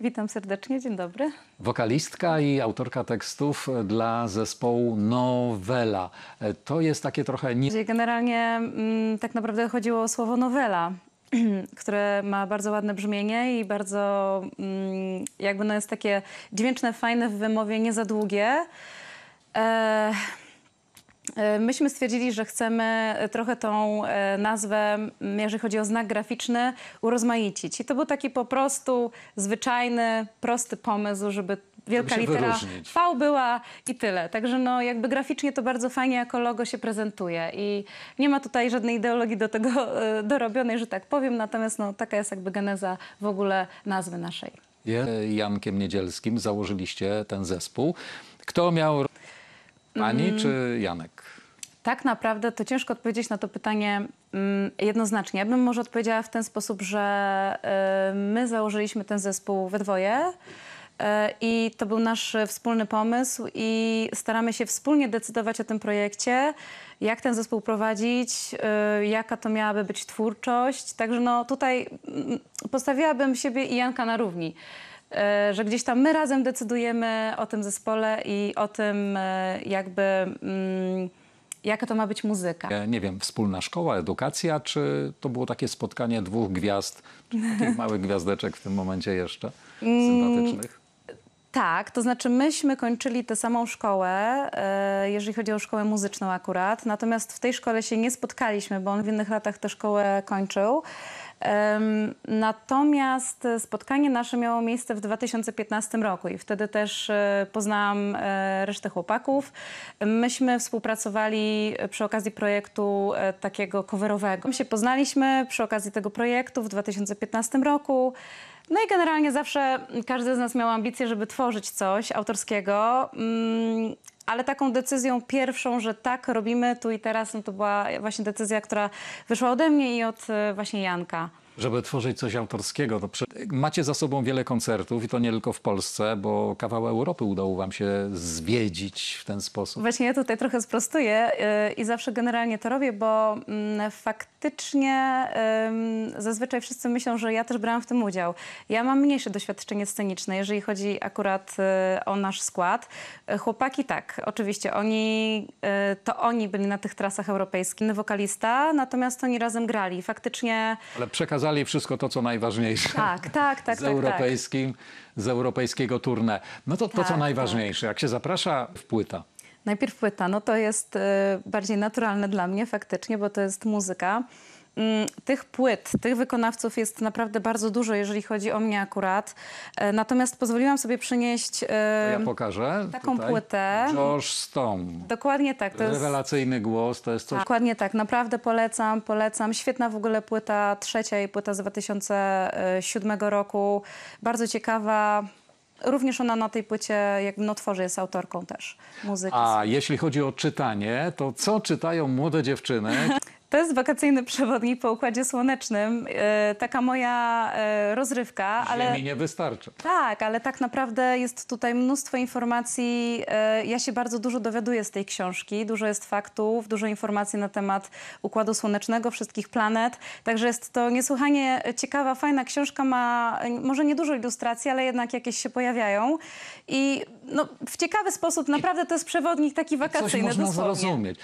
Witam serdecznie, dzień dobry. Wokalistka i autorka tekstów dla zespołu Nowela. To jest takie trochę nie... Generalnie mm, tak naprawdę chodziło o słowo nowela, które ma bardzo ładne brzmienie i bardzo mm, jakby no jest takie dźwięczne, fajne w wymowie, nie za długie. E, Myśmy stwierdzili, że chcemy trochę tą e, nazwę, jeżeli chodzi o znak graficzny, urozmaicić. I to był taki po prostu zwyczajny, prosty pomysł, żeby wielka się litera wyróżnić. V była i tyle. Także no jakby graficznie to bardzo fajnie jako logo się prezentuje i nie ma tutaj żadnej ideologii do tego e, dorobionej, że tak powiem, natomiast no taka jest jakby geneza w ogóle nazwy naszej. Jankiem Niedzielskim założyliście ten zespół. Kto miał... Pani Mm. czy Janek? Tak naprawdę to ciężko odpowiedzieć na to pytanie mm, jednoznacznie. Ja bym może odpowiedziała w ten sposób, że e, my założyliśmy ten zespół we dwoje e, i to był nasz wspólny pomysł i staramy się wspólnie decydować o tym projekcie, jak ten zespół prowadzić, e, jaka to miałaby być twórczość. Także no tutaj mm, postawiłabym siebie i Janka na równi. E, że gdzieś tam my razem decydujemy o tym zespole i o tym e, jakby mm, jaka to ma być muzyka. E, Nie wiem, wspólna szkoła, edukacja, czy to było takie spotkanie dwóch gwiazd, takich małych gwiazdeczek w tym momencie jeszcze, Mm. sympatycznych? Tak, to znaczy myśmy kończyli tę samą szkołę, e, jeżeli chodzi o szkołę muzyczną akurat, natomiast w tej szkole się nie spotkaliśmy, bo on w innych latach tę szkołę kończył. Natomiast spotkanie nasze miało miejsce w 2015 roku i wtedy też e, poznałam e, resztę chłopaków. Myśmy współpracowali przy okazji projektu e, takiego coverowego. My się poznaliśmy przy okazji tego projektu w 2015 roku. No i generalnie zawsze każdy z nas miał ambicje, żeby tworzyć coś autorskiego. Ale taką decyzją pierwszą, że tak robimy tu i teraz, no to była właśnie decyzja, która wyszła ode mnie i od e, właśnie Janka. Żeby tworzyć coś autorskiego, to prze... macie za sobą wiele koncertów i to nie tylko w Polsce, bo kawał Europy udało wam się zwiedzić w ten sposób. Właśnie ja tutaj trochę sprostuję yy, i zawsze generalnie to robię, bo mm, faktycznie zazwyczaj wszyscy myślą, że ja też brałam w tym udział. Ja mam mniejsze doświadczenie sceniczne, jeżeli chodzi akurat y, o nasz skład. Y, Chłopaki tak, oczywiście, oni, y, to oni byli na tych trasach europejskich, wokalista, natomiast oni razem grali. Faktycznie Ale przekazali wszystko to, co najważniejsze. tak, tak, tak, z tak, tak. europejskim, z europejskiego tournée. No to to, co Tak, najważniejsze, jak się zaprasza w płyta, Najpierw płyta, no to jest y, bardziej naturalne dla mnie faktycznie, bo to jest muzyka. Mm, Tych płyt, tych wykonawców jest naprawdę bardzo dużo, jeżeli chodzi o mnie akurat. E, Natomiast pozwoliłam sobie przynieść ja pokażę. taką tutaj. płytę. Josh Stone. dokładnie tak. To jest, Rewelacyjny głos, to jest coś... Dokładnie tak, naprawdę polecam, polecam. Świetna w ogóle płyta, trzecia jej płyta z 2007 roku. Bardzo ciekawa. Również ona na tej płycie jakby no, tworzy, jest autorką też muzyki. A jeśli chodzi o czytanie, to co czytają młode dziewczyny? To jest wakacyjny przewodnik po Układzie Słonecznym. E, taka moja e, rozrywka, ale... Ziemi nie wystarcza. Tak, ale tak naprawdę jest tutaj mnóstwo informacji. E, Ja się bardzo dużo dowiaduję z tej książki. Dużo jest faktów, dużo informacji na temat Układu Słonecznego, wszystkich planet. Także jest to niesłychanie ciekawa, fajna książka. Ma może nie dużo ilustracji, ale jednak jakieś się pojawiają. I no, w ciekawy sposób naprawdę to jest przewodnik taki Coś wakacyjny. można dosłownie. zrozumieć.